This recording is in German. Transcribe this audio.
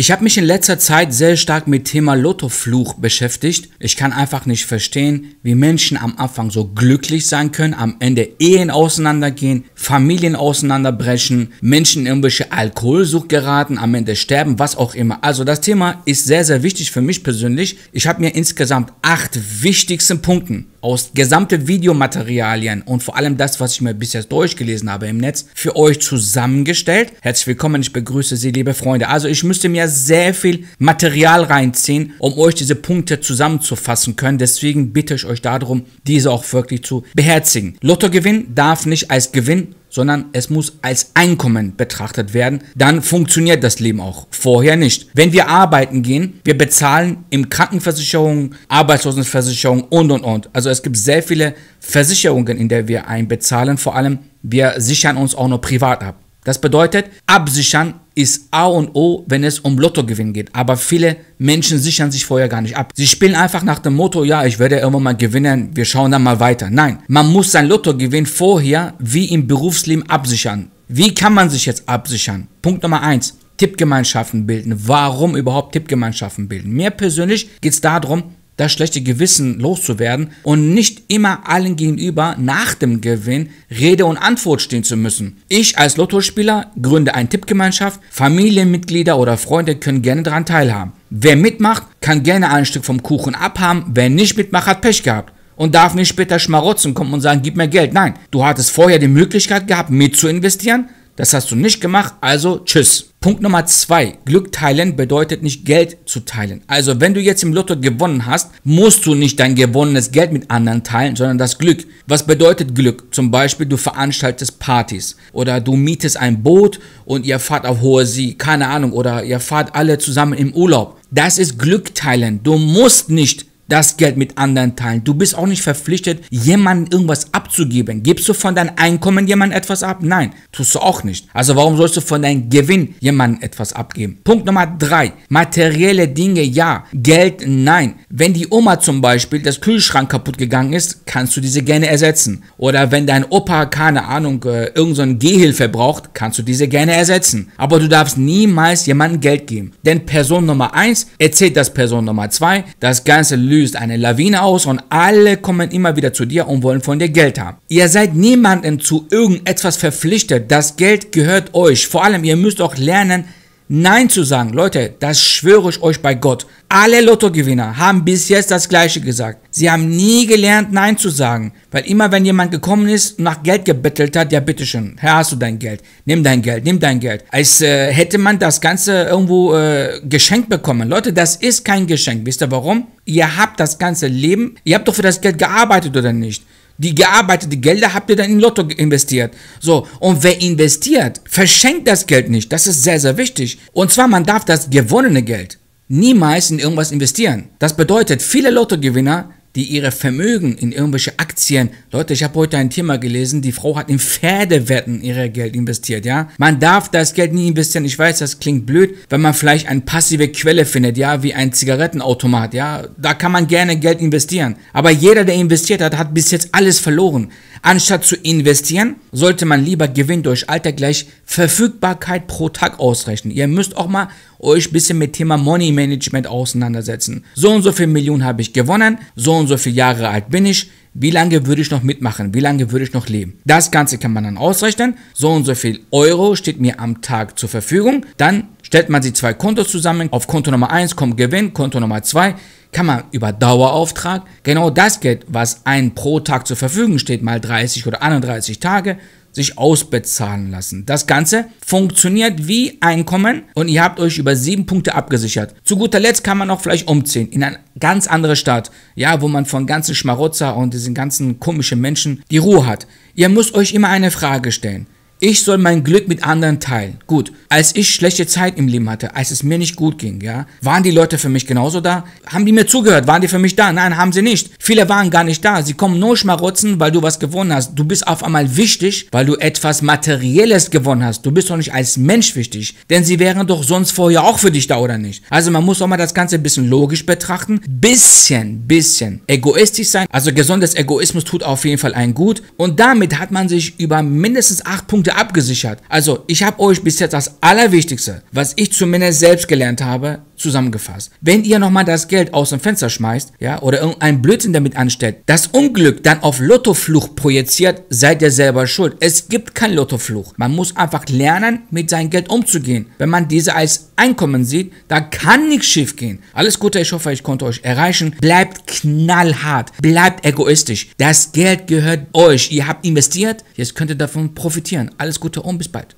Ich habe mich in letzter Zeit sehr stark mit Thema Lottofluch beschäftigt. Ich kann einfach nicht verstehen, wie Menschen am Anfang so glücklich sein können, am Ende Ehen auseinandergehen, Familien auseinanderbrechen, Menschen in irgendwelche Alkoholsucht geraten, am Ende sterben, was auch immer. Also das Thema ist sehr, sehr wichtig für mich persönlich. Ich habe mir insgesamt acht wichtigste Punkten aus gesamte Videomaterialien und vor allem das, was ich mir bis jetzt durchgelesen habe im Netz, für euch zusammengestellt. Herzlich willkommen, ich begrüße Sie, liebe Freunde. Also ich müsste mir sehr viel Material reinziehen, um euch diese Punkte zusammenzufassen können. Deswegen bitte ich euch darum, diese auch wirklich zu beherzigen. Lottogewinn darf nicht als Gewinn sondern es muss als Einkommen betrachtet werden. Dann funktioniert das Leben auch. Vorher nicht. Wenn wir arbeiten gehen, wir bezahlen im Krankenversicherung, Arbeitslosenversicherung und und und. Also es gibt sehr viele Versicherungen, in der wir einbezahlen. Vor allem, wir sichern uns auch noch privat ab. Das bedeutet, absichern ist A und O, wenn es um Lottogewinn geht. Aber viele Menschen sichern sich vorher gar nicht ab. Sie spielen einfach nach dem Motto, ja, ich werde irgendwann mal gewinnen, wir schauen dann mal weiter. Nein, man muss sein Lottogewinn vorher wie im Berufsleben absichern. Wie kann man sich jetzt absichern? Punkt Nummer eins: Tippgemeinschaften bilden. Warum überhaupt Tippgemeinschaften bilden? Mir persönlich geht es darum, das schlechte Gewissen loszuwerden und nicht immer allen gegenüber nach dem Gewinn Rede und Antwort stehen zu müssen. Ich als Lottospieler gründe eine Tippgemeinschaft, Familienmitglieder oder Freunde können gerne daran teilhaben. Wer mitmacht, kann gerne ein Stück vom Kuchen abhaben, wer nicht mitmacht, hat Pech gehabt und darf nicht später schmarotzen kommen und sagen, gib mir Geld. Nein, du hattest vorher die Möglichkeit gehabt, mit zu investieren. Das hast du nicht gemacht, also tschüss. Punkt Nummer zwei. Glück teilen bedeutet nicht Geld zu teilen. Also wenn du jetzt im Lotto gewonnen hast, musst du nicht dein gewonnenes Geld mit anderen teilen, sondern das Glück. Was bedeutet Glück? Zum Beispiel du veranstaltest Partys oder du mietest ein Boot und ihr fahrt auf hohe See, keine Ahnung, oder ihr fahrt alle zusammen im Urlaub. Das ist Glück teilen. Du musst nicht das Geld mit anderen teilen. Du bist auch nicht verpflichtet, jemandem irgendwas abzugeben. Gibst du von deinem Einkommen jemandem etwas ab? Nein, tust du auch nicht. Also warum sollst du von deinem Gewinn jemandem etwas abgeben? Punkt Nummer drei. Materielle Dinge ja, Geld nein. Wenn die Oma zum Beispiel das Kühlschrank kaputt gegangen ist, kannst du diese gerne ersetzen. Oder wenn dein Opa, keine Ahnung, äh, irgendeine Gehhilfe braucht, kannst du diese gerne ersetzen. Aber du darfst niemals jemandem Geld geben. Denn Person Nummer eins erzählt das Person Nummer zwei. Das Ganze lügt löst eine Lawine aus und alle kommen immer wieder zu dir und wollen von dir Geld haben. Ihr seid niemandem zu irgendetwas verpflichtet. Das Geld gehört euch. Vor allem, ihr müsst auch lernen, Nein zu sagen. Leute, das schwöre ich euch bei Gott. Alle Lottogewinner haben bis jetzt das Gleiche gesagt. Sie haben nie gelernt, Nein zu sagen. Weil immer wenn jemand gekommen ist und nach Geld gebettelt hat, ja bitteschön, Herr, hast du dein Geld, nimm dein Geld, nimm dein Geld. Als äh, hätte man das Ganze irgendwo äh, geschenkt bekommen. Leute, das ist kein Geschenk. Wisst ihr warum? Ihr habt das ganze Leben, ihr habt doch für das Geld gearbeitet oder nicht? Die gearbeitete Gelder habt ihr dann in Lotto investiert. So, und wer investiert, verschenkt das Geld nicht. Das ist sehr, sehr wichtig. Und zwar, man darf das gewonnene Geld niemals in irgendwas investieren. Das bedeutet, viele Lottogewinner die ihre Vermögen in irgendwelche Aktien. Leute, ich habe heute ein Thema gelesen, die Frau hat in Pferdewetten ihr Geld investiert, ja. Man darf das Geld nie investieren. Ich weiß, das klingt blöd, wenn man vielleicht eine passive Quelle findet, ja, wie ein Zigarettenautomat, ja. Da kann man gerne Geld investieren. Aber jeder, der investiert hat, hat bis jetzt alles verloren. Anstatt zu investieren, sollte man lieber Gewinn durch Alter gleich Verfügbarkeit pro Tag ausrechnen. Ihr müsst auch mal euch ein bisschen mit Thema Money Management auseinandersetzen. So und so viel Millionen habe ich gewonnen, so und so viele Jahre alt bin ich, wie lange würde ich noch mitmachen, wie lange würde ich noch leben. Das Ganze kann man dann ausrechnen, so und so viel Euro steht mir am Tag zur Verfügung, dann stellt man sie zwei Kontos zusammen, auf Konto Nummer 1 kommt Gewinn, Konto Nummer 2 kann man über Dauerauftrag. Genau das Geld, was ein pro Tag zur Verfügung steht, mal 30 oder 31 Tage, sich ausbezahlen lassen. Das Ganze funktioniert wie Einkommen und ihr habt euch über sieben Punkte abgesichert. Zu guter Letzt kann man auch vielleicht umziehen in eine ganz andere Stadt, ja, wo man von ganzen Schmarotzer und diesen ganzen komischen Menschen die Ruhe hat. Ihr müsst euch immer eine Frage stellen. Ich soll mein Glück mit anderen teilen. Gut, als ich schlechte Zeit im Leben hatte, als es mir nicht gut ging, ja, waren die Leute für mich genauso da? Haben die mir zugehört? Waren die für mich da? Nein, haben sie nicht. Viele waren gar nicht da. Sie kommen nur schmarotzen, weil du was gewonnen hast. Du bist auf einmal wichtig, weil du etwas Materielles gewonnen hast. Du bist doch nicht als Mensch wichtig. Denn sie wären doch sonst vorher auch für dich da, oder nicht? Also man muss auch mal das Ganze ein bisschen logisch betrachten. Bisschen, bisschen egoistisch sein. Also gesundes Egoismus tut auf jeden Fall einen gut. Und damit hat man sich über mindestens acht Punkte Punkte abgesichert. Also, ich habe euch bis jetzt das Allerwichtigste, was ich zumindest selbst gelernt habe, zusammengefasst. Wenn ihr nochmal das Geld aus dem Fenster schmeißt, ja, oder irgendein Blödsinn damit anstellt, das Unglück dann auf Lottofluch projiziert, seid ihr selber schuld. Es gibt kein Lottofluch. Man muss einfach lernen, mit seinem Geld umzugehen. Wenn man diese als Einkommen sieht, da kann nichts schief gehen. Alles Gute, ich hoffe, ich konnte euch erreichen. Bleibt knallhart, bleibt egoistisch. Das Geld gehört euch. Ihr habt investiert, jetzt könnt ihr davon profitieren. Alles Gute und bis bald.